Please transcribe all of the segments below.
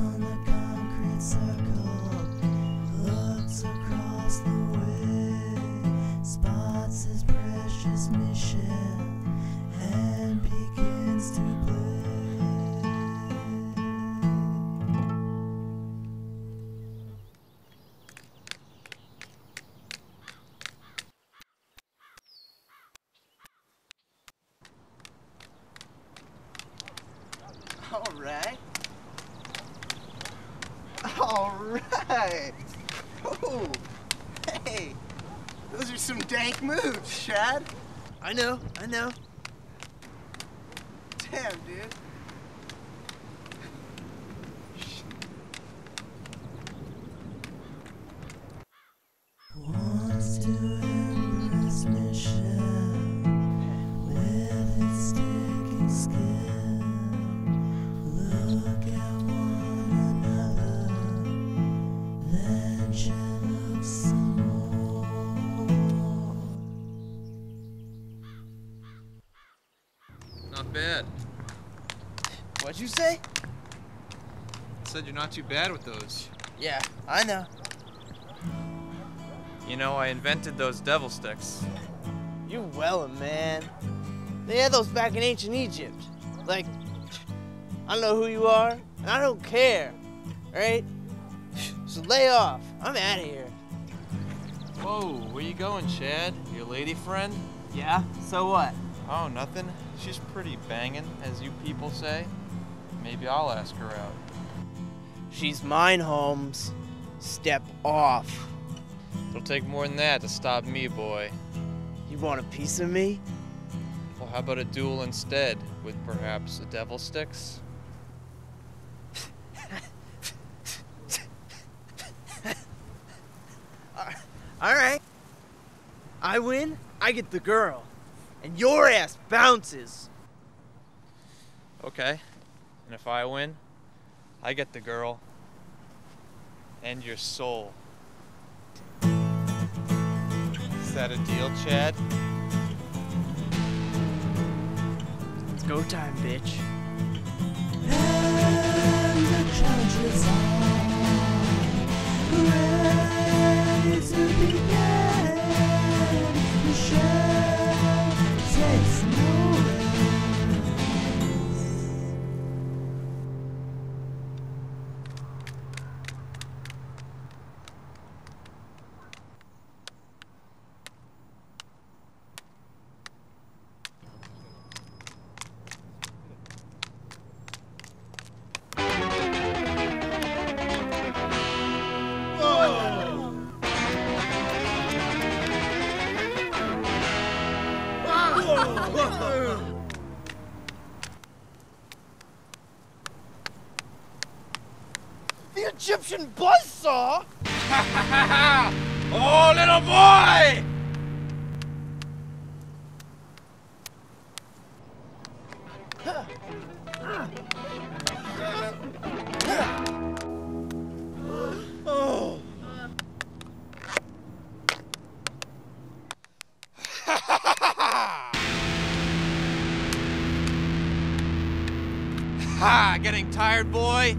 on the concrete circle, looks across the way, spots his precious and begins to play. All right. All right. Oh, hey. Those are some dank moves, Chad. I know, I know. Damn, dude. Not bad. What'd you say? Said you're not too bad with those. Yeah, I know. You know, I invented those devil sticks. You wellin', man. They had those back in ancient Egypt. Like, I don't know who you are, and I don't care. Alright? So lay off. I'm out of here. Whoa, where you going, Chad? Your lady friend? Yeah? So what? Oh, nothing. She's pretty banging, as you people say. Maybe I'll ask her out. She's mine, Holmes. Step off. It'll take more than that to stop me, boy. You want a piece of me? Well, how about a duel instead, with perhaps a devil sticks? Win, I get the girl. And your ass bounces. Okay. And if I win, I get the girl. And your soul. Is that a deal, Chad? It's go time, bitch. The Egyptian buzzsaw? Oh, little boy! Ha! Getting tired, boy?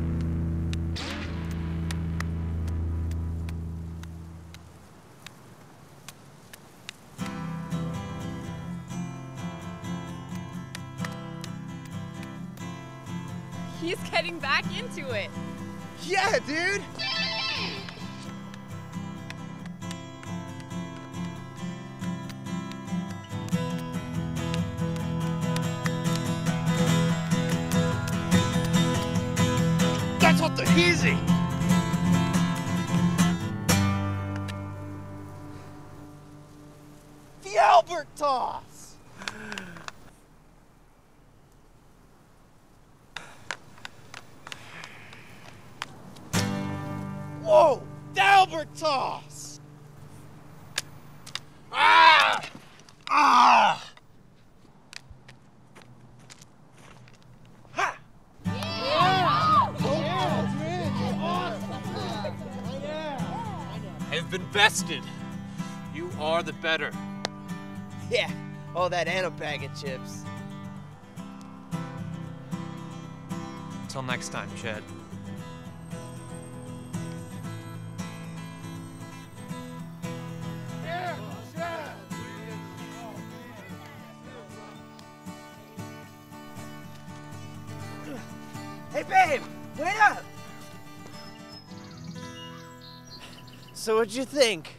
He's getting back into it. Yeah, dude. That's what the easy. The Albert toss. Whoa! The Albert toss. Ah! Ah! I've been bested. You are the better. Yeah. all that and a bag of chips. Until next time, Chad. Hey, babe, wait up. So what'd you think?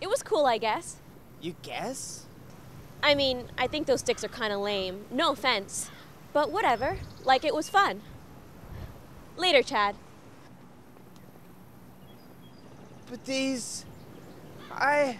It was cool, I guess. You guess? I mean, I think those sticks are kind of lame. No offense. But whatever. Like, it was fun. Later, Chad. But these. I.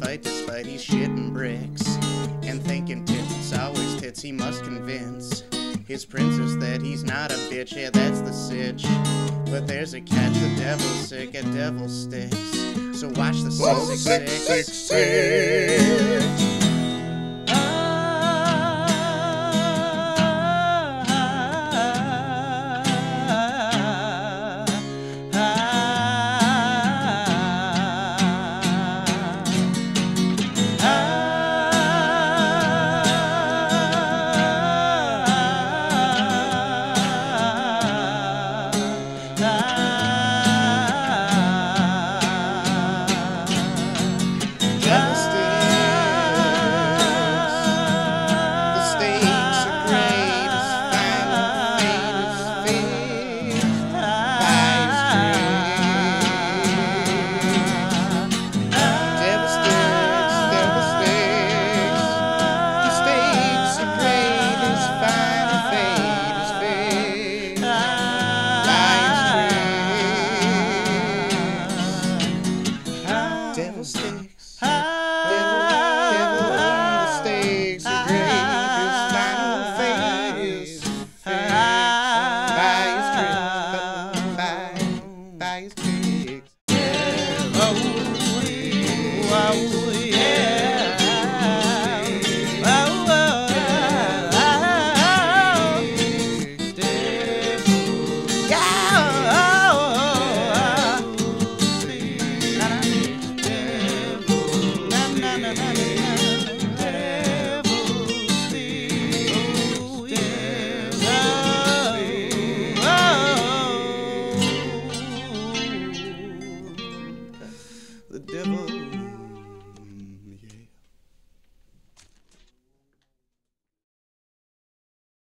fight despite he's shitting bricks. And thinking tits, it's always tits he must convince. His princess that he's not a bitch, yeah, that's the sitch. But there's a catch, the devil's sick at devil sticks. So watch the Whoa, six, six, six, six, six.